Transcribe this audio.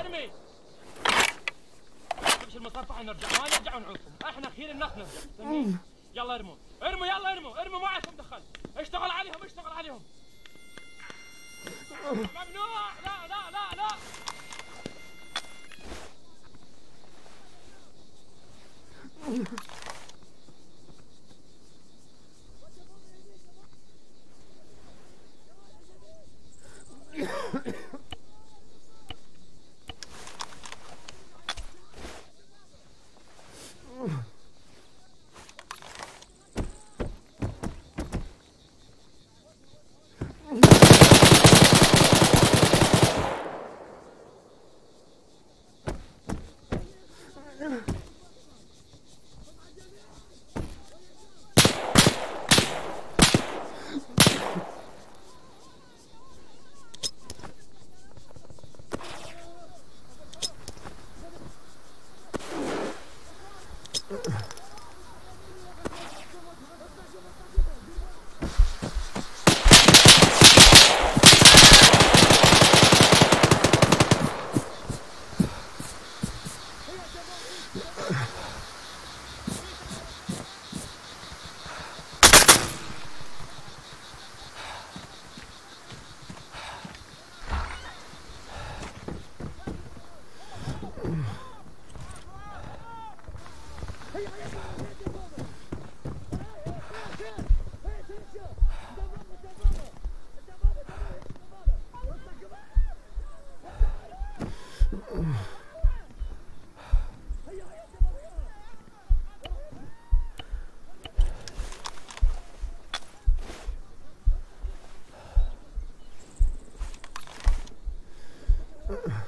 أنمي! نمشي المصفحه نرجع ما نرجع ونعودكم إحنا خير النخ أمم. يلا ارموا. ارموا يلا ارموا. ارموا ما عندكم دخل. اشتغل عليهم اشتغل عليهم. ممنوع! لا لا لا لا. Yeah. Ugh.